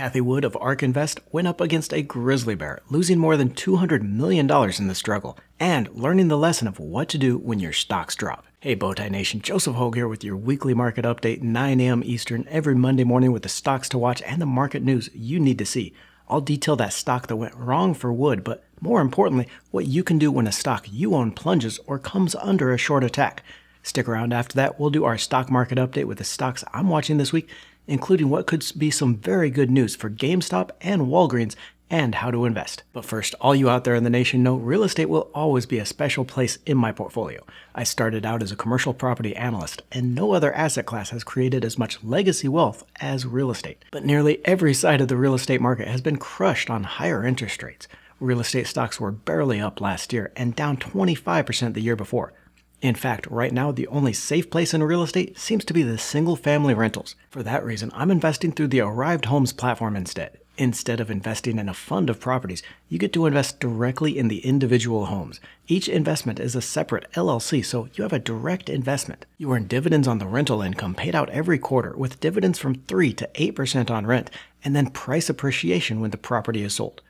Cathie Wood of ARK Invest went up against a grizzly bear, losing more than $200 million in the struggle, and learning the lesson of what to do when your stocks drop. Hey Bowtie Nation, Joseph Hogue here with your weekly market update, 9 a.m. Eastern, every Monday morning with the stocks to watch and the market news you need to see. I'll detail that stock that went wrong for Wood, but more importantly, what you can do when a stock you own plunges or comes under a short attack. Stick around after that. We'll do our stock market update with the stocks I'm watching this week, including what could be some very good news for GameStop and Walgreens and how to invest. But first, all you out there in the nation know real estate will always be a special place in my portfolio. I started out as a commercial property analyst, and no other asset class has created as much legacy wealth as real estate. But nearly every side of the real estate market has been crushed on higher interest rates. Real estate stocks were barely up last year and down 25% the year before. In fact, right now, the only safe place in real estate seems to be the single family rentals. For that reason, I'm investing through the Arrived Homes platform instead. Instead of investing in a fund of properties, you get to invest directly in the individual homes. Each investment is a separate LLC, so you have a direct investment. You earn dividends on the rental income paid out every quarter, with dividends from 3 to 8% on rent, and then price appreciation when the property is sold.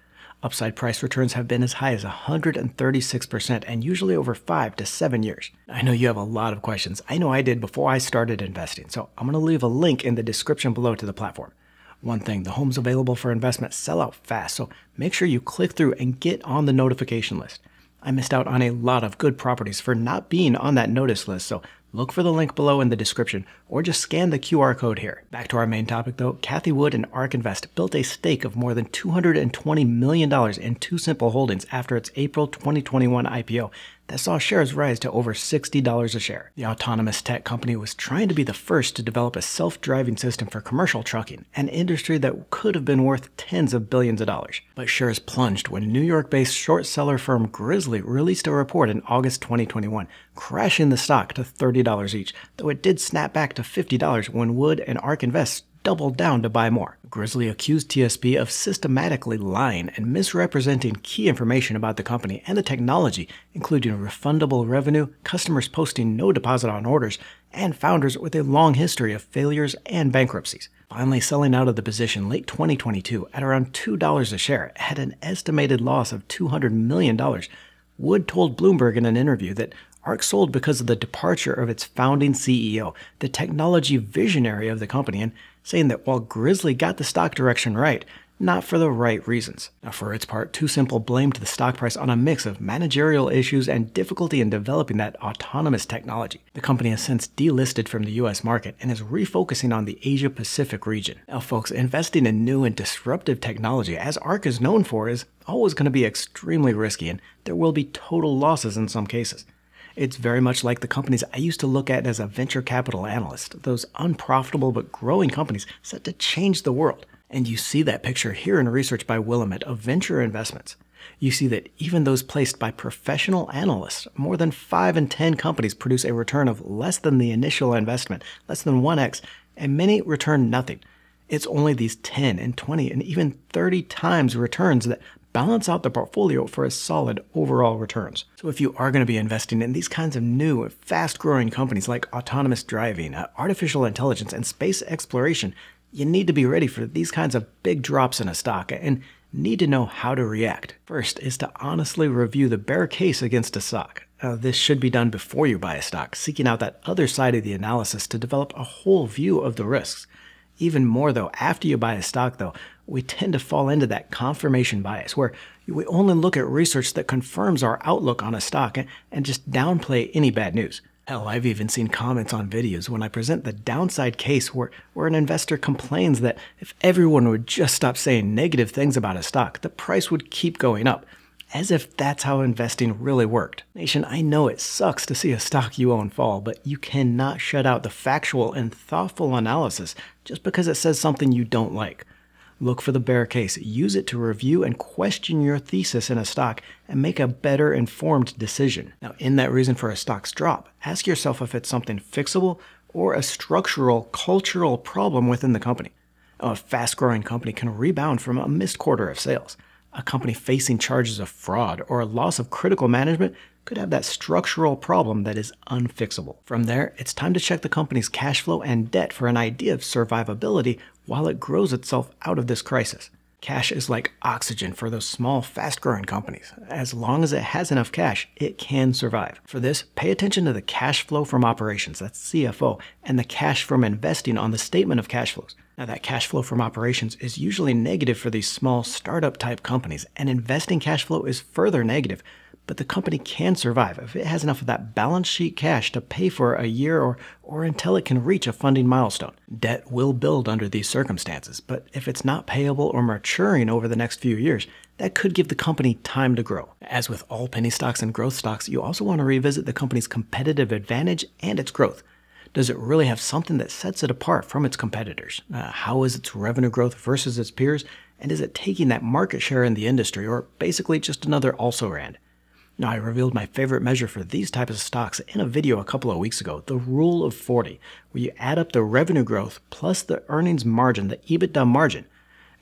Upside price returns have been as high as 136% and usually over 5 to 7 years. I know you have a lot of questions. I know I did before I started investing, so I'm going to leave a link in the description below to the platform. One thing, the homes available for investment sell out fast, so make sure you click through and get on the notification list. I missed out on a lot of good properties for not being on that notice list, so Look for the link below in the description or just scan the QR code here. Back to our main topic though, Cathie Wood and ARK Invest built a stake of more than $220 million in TuSimple Holdings after its April 2021 IPO that saw shares rise to over $60 a share. The autonomous tech company was trying to be the first to develop a self-driving system for commercial trucking, an industry that could have been worth tens of billions of dollars. But shares plunged when New York-based short seller firm Grizzly released a report in August 2021, crashing the stock to $30 each, though it did snap back to $50 when Wood and ARK Invest doubled down to buy more. Grizzly accused TSP of systematically lying and misrepresenting key information about the company and the technology, including refundable revenue, customers posting no deposit on orders, and founders with a long history of failures and bankruptcies. Finally selling out of the position late 2022 at around $2 a share at an estimated loss of $200 million, Wood told Bloomberg in an interview that ARK sold because of the departure of its founding CEO, the technology visionary of the company, and saying that while Grizzly got the stock direction right, not for the right reasons. Now, for its part, TuSimple blamed the stock price on a mix of managerial issues and difficulty in developing that autonomous technology. The company has since delisted from the US market and is refocusing on the Asia Pacific region. Now, folks, investing in new and disruptive technology, as ARK is known for, is always going to be extremely risky, and there will be total losses in some cases. It's very much like the companies I used to look at as a venture capital analyst, those unprofitable but growing companies set to change the world. And you see that picture here in research by Willamette of venture investments. You see that even those placed by professional analysts, more than 5 in 10 companies produce a return of less than the initial investment, less than 1x, and many return nothing. It's only these 10 and 20 and even 30 times returns that balance out the portfolio for a solid overall returns. So if you are going to be investing in these kinds of new, fast-growing companies like autonomous driving, uh, artificial intelligence, and space exploration, you need to be ready for these kinds of big drops in a stock and need to know how to react. First is to honestly review the bear case against a stock. Uh, this should be done before you buy a stock, seeking out that other side of the analysis to develop a whole view of the risks. Even more though, after you buy a stock though, we tend to fall into that confirmation bias where we only look at research that confirms our outlook on a stock and just downplay any bad news. Hell, I've even seen comments on videos when I present the downside case where, where an investor complains that if everyone would just stop saying negative things about a stock, the price would keep going up as if that's how investing really worked. Nation, I know it sucks to see a stock you own fall, but you cannot shut out the factual and thoughtful analysis just because it says something you don't like. Look for the bear case, use it to review and question your thesis in a stock, and make a better informed decision. Now, in that reason for a stock's drop, ask yourself if it's something fixable or a structural, cultural problem within the company. A fast growing company can rebound from a missed quarter of sales. A company facing charges of fraud or a loss of critical management could have that structural problem that is unfixable. From there, it's time to check the company's cash flow and debt for an idea of survivability while it grows itself out of this crisis. Cash is like oxygen for those small, fast growing companies. As long as it has enough cash, it can survive. For this, pay attention to the cash flow from operations, that's CFO, and the cash from investing on the statement of cash flows. Now, that cash flow from operations is usually negative for these small startup type companies, and investing cash flow is further negative but the company can survive if it has enough of that balance sheet cash to pay for a year or, or until it can reach a funding milestone. Debt will build under these circumstances, but if it's not payable or maturing over the next few years, that could give the company time to grow. As with all penny stocks and growth stocks, you also want to revisit the company's competitive advantage and its growth. Does it really have something that sets it apart from its competitors? Uh, how is its revenue growth versus its peers? And is it taking that market share in the industry, or basically just another also ran? Now, I revealed my favorite measure for these types of stocks in a video a couple of weeks ago, the Rule of 40, where you add up the revenue growth plus the earnings margin, the EBITDA margin.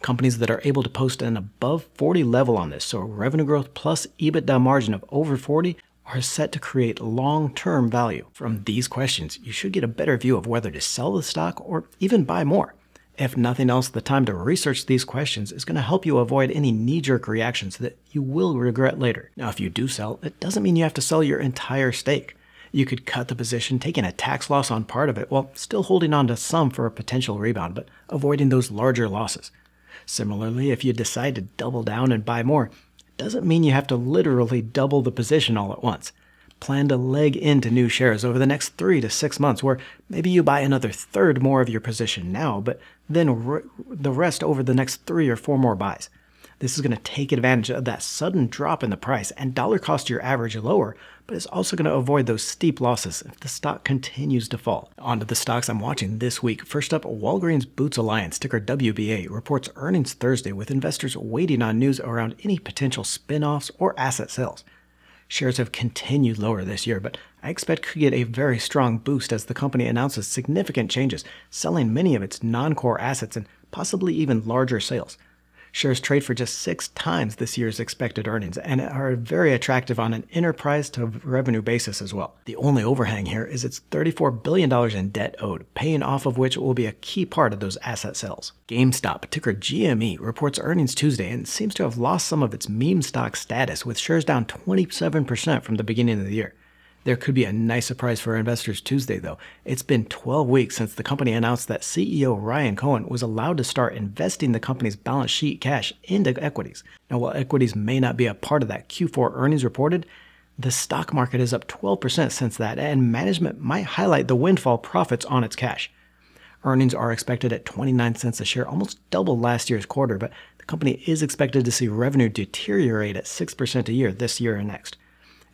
Companies that are able to post an above 40 level on this, so revenue growth plus EBITDA margin of over 40, are set to create long term value. From these questions, you should get a better view of whether to sell the stock or even buy more. If nothing else, the time to research these questions is going to help you avoid any knee jerk reactions that you will regret later. Now, if you do sell, it doesn't mean you have to sell your entire stake. You could cut the position, taking a tax loss on part of it while still holding on to some for a potential rebound, but avoiding those larger losses. Similarly, if you decide to double down and buy more, it doesn't mean you have to literally double the position all at once plan to leg into new shares over the next three to six months, where maybe you buy another third more of your position now, but then the rest over the next three or four more buys. This is going to take advantage of that sudden drop in the price and dollar cost your average lower, but it's also going to avoid those steep losses if the stock continues to fall. On to the stocks I'm watching this week. First up, Walgreens Boots Alliance, ticker WBA, reports earnings Thursday with investors waiting on news around any potential spin offs or asset sales. Shares have continued lower this year, but I expect could get a very strong boost as the company announces significant changes, selling many of its non core assets and possibly even larger sales. Shares trade for just six times this year's expected earnings and are very attractive on an enterprise to revenue basis as well. The only overhang here is its $34 billion in debt owed, paying off of which will be a key part of those asset sales. GameStop, ticker GME, reports earnings Tuesday and seems to have lost some of its meme stock status, with shares down 27% from the beginning of the year. There could be a nice surprise for investors Tuesday, though. It's been 12 weeks since the company announced that CEO Ryan Cohen was allowed to start investing the company's balance sheet cash into equities. Now, while equities may not be a part of that Q4 earnings reported, the stock market is up 12% since that, and management might highlight the windfall profits on its cash. Earnings are expected at 29 cents a share, almost double last year's quarter, but the company is expected to see revenue deteriorate at 6% a year this year and next.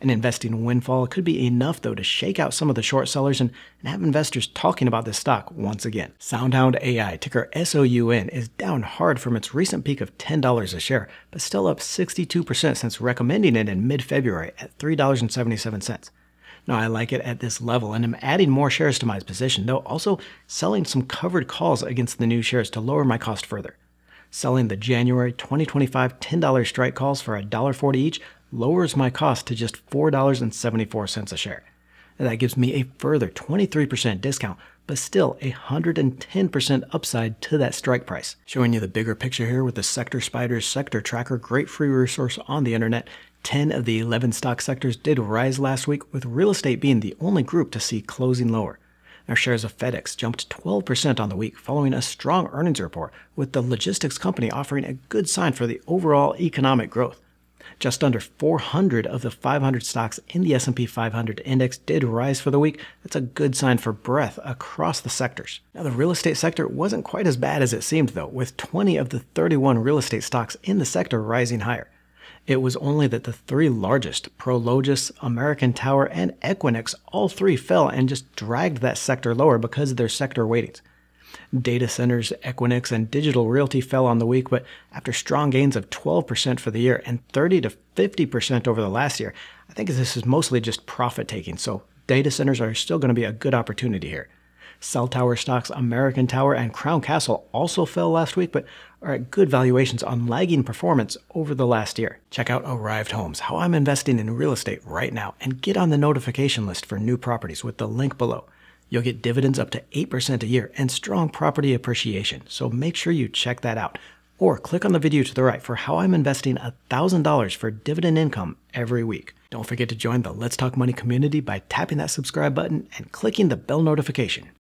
An investing windfall could be enough, though, to shake out some of the short sellers and, and have investors talking about this stock once again. SoundHound AI, ticker SOUN, is down hard from its recent peak of $10 a share, but still up 62% since recommending it in mid February at $3.77. Now, I like it at this level and am adding more shares to my position, though also selling some covered calls against the new shares to lower my cost further. Selling the January 2025 $10 strike calls for $1.40 each lowers my cost to just $4.74 a share. that gives me a further 23% discount, but still a 110% upside to that strike price. Showing you the bigger picture here with the Sector SPDR Sector Tracker, great free resource on the internet. 10 of the 11 stock sectors did rise last week, with real estate being the only group to see closing lower. Our shares of FedEx jumped 12% on the week following a strong earnings report, with the logistics company offering a good sign for the overall economic growth. Just under 400 of the 500 stocks in the S&P 500 index did rise for the week. That's a good sign for breadth across the sectors. Now, the real estate sector wasn't quite as bad as it seemed though, with 20 of the 31 real estate stocks in the sector rising higher. It was only that the three largest, Prologis, American Tower, and Equinix, all three fell and just dragged that sector lower because of their sector weightings. Data centers, Equinix, and digital realty fell on the week, but after strong gains of 12% for the year and 30 to 50% over the last year, I think this is mostly just profit taking. So data centers are still going to be a good opportunity here. Cell tower stocks American Tower and Crown Castle also fell last week, but are at good valuations on lagging performance over the last year. Check out Arrived Homes, how I'm investing in real estate right now, and get on the notification list for new properties with the link below. You'll get dividends up to 8% a year and strong property appreciation, so make sure you check that out. Or click on the video to the right for how I'm investing $1,000 for dividend income every week. Don't forget to join the Let's Talk Money community by tapping that subscribe button and clicking the bell notification.